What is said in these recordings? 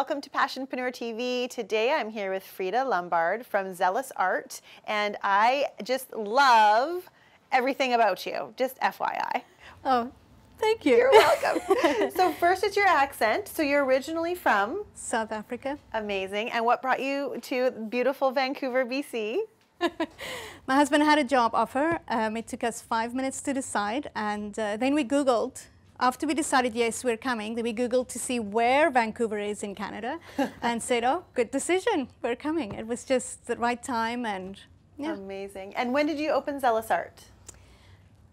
Welcome to Passionpreneur TV. Today I'm here with Freda Lombard from Zealous Art, and I just love everything about you, just FYI. Oh, thank you. You're welcome. so first it's your accent. So you're originally from? South Africa. Amazing. And what brought you to beautiful Vancouver, BC? My husband had a job offer. Um, it took us five minutes to decide, and uh, then we Googled. After we decided, yes, we're coming, then we Googled to see where Vancouver is in Canada and said, oh, good decision, we're coming. It was just the right time and yeah. Amazing. And when did you open Zealous Art?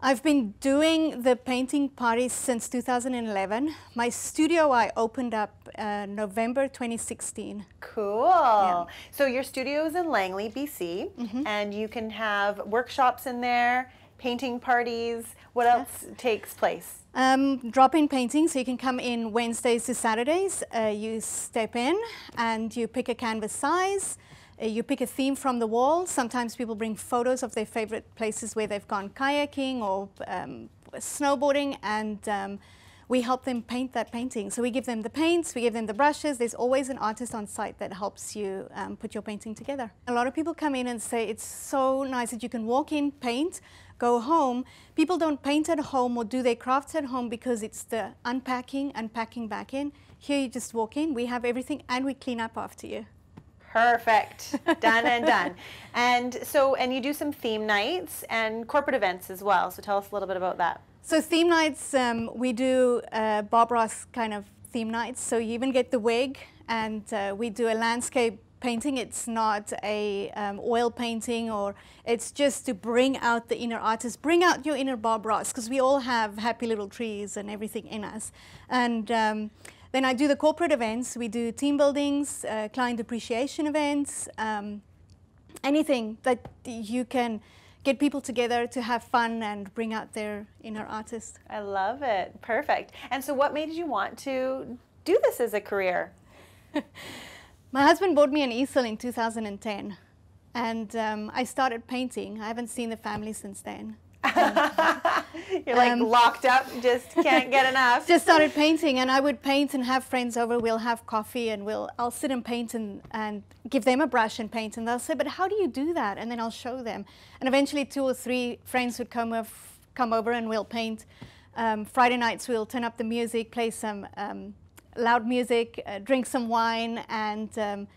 I've been doing the painting parties since 2011. My studio I opened up uh, November 2016. Cool. Yeah. So your studio is in Langley, BC, mm -hmm. and you can have workshops in there, painting parties. What yes. else takes place? Um, drop-in painting, so you can come in Wednesdays to Saturdays. Uh, you step in and you pick a canvas size. Uh, you pick a theme from the wall. Sometimes people bring photos of their favorite places where they've gone kayaking or um, snowboarding and um, we help them paint that painting. So we give them the paints, we give them the brushes. There's always an artist on site that helps you um, put your painting together. A lot of people come in and say it's so nice that you can walk in, paint, go home. People don't paint at home or do their crafts at home because it's the unpacking and packing back in. Here you just walk in, we have everything and we clean up after you. Perfect. done and done. And so, and you do some theme nights and corporate events as well. So tell us a little bit about that. So theme nights, um, we do uh, Bob Ross kind of theme nights. So you even get the wig and uh, we do a landscape painting. It's not a um, oil painting or it's just to bring out the inner artist, bring out your inner Bob Ross because we all have happy little trees and everything in us. And um, then I do the corporate events. We do team buildings, uh, client appreciation events, um, anything that you can get people together to have fun and bring out their inner artist. I love it. Perfect. And so what made you want to do this as a career? My husband bought me an easel in 2010 and um, I started painting. I haven't seen the family since then. You're like um, locked up, just can't get enough. Just started painting, and I would paint and have friends over. We'll have coffee, and we'll I'll sit and paint and and give them a brush and paint, and they'll say, "But how do you do that?" And then I'll show them, and eventually two or three friends would come of, come over, and we'll paint. Um, Friday nights we'll turn up the music, play some um, loud music, uh, drink some wine, and um,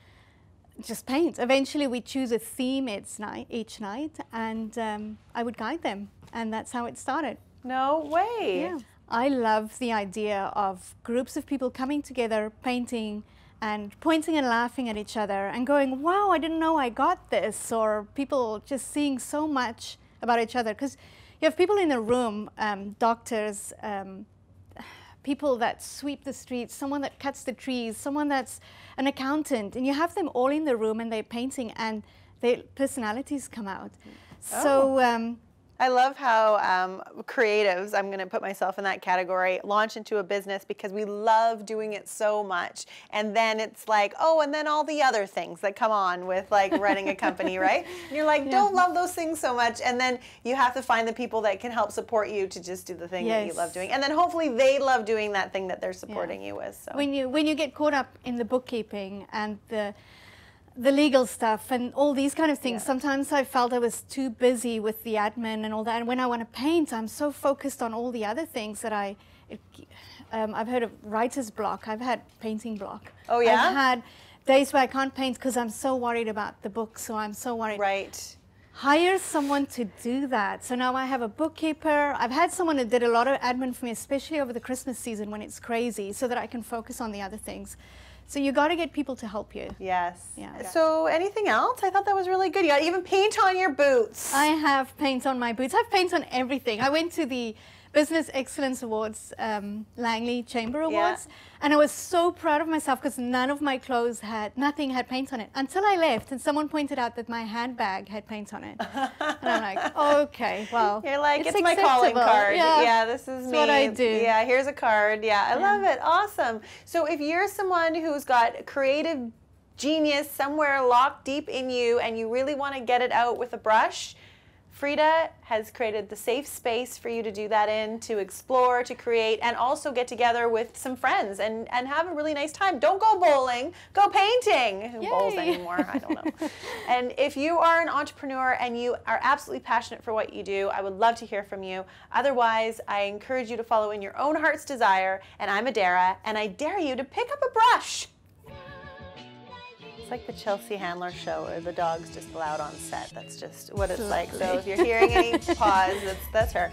just paint. Eventually, we choose a theme each night, each night and um, I would guide them, and that's how it started. No way. Yeah. I love the idea of groups of people coming together, painting, and pointing and laughing at each other and going, wow, I didn't know I got this, or people just seeing so much about each other. Because you have people in the room, um, doctors, um, people that sweep the streets, someone that cuts the trees, someone that's an accountant, and you have them all in the room and they're painting and their personalities come out. Oh. So um, I love how um, creatives, I'm going to put myself in that category, launch into a business because we love doing it so much. And then it's like, oh, and then all the other things that come on with like running a company, right? And you're like, yeah. don't love those things so much. And then you have to find the people that can help support you to just do the thing yes. that you love doing. And then hopefully they love doing that thing that they're supporting yeah. you with. So. When you when you get caught up in the bookkeeping and the the legal stuff and all these kind of things. Yeah. Sometimes I felt I was too busy with the admin and all that. And when I want to paint, I'm so focused on all the other things that I, it, um, I've heard of writer's block. I've had painting block. Oh yeah? I've had days where I can't paint because I'm so worried about the book. So I'm so worried. Right. Hire someone to do that. So now I have a bookkeeper. I've had someone who did a lot of admin for me, especially over the Christmas season when it's crazy, so that I can focus on the other things. So you got to get people to help you. Yes. Yeah. So anything else? I thought that was really good. You got even paint on your boots. I have paint on my boots. I have paint on everything. I went to the Business Excellence Awards, um, Langley Chamber Awards. Yeah. And I was so proud of myself because none of my clothes had, nothing had paint on it until I left and someone pointed out that my handbag had paint on it. and I'm like, okay, well. You're like, it's, it's my calling card. Yeah, yeah this is me. what I do. Yeah, here's a card. Yeah, I yeah. love it. Awesome. So if you're someone who's got creative genius somewhere locked deep in you and you really want to get it out with a brush, Freda has created the safe space for you to do that in, to explore, to create, and also get together with some friends and, and have a really nice time. Don't go bowling, go painting. Who bowls anymore? I don't know. and if you are an entrepreneur and you are absolutely passionate for what you do, I would love to hear from you. Otherwise, I encourage you to follow in your own heart's desire. And I'm Adera, and I dare you to pick up a brush. It's like the Chelsea Handler show where the dog's just loud on set. That's just what it's like. So if you're hearing any pause, that's, that's her.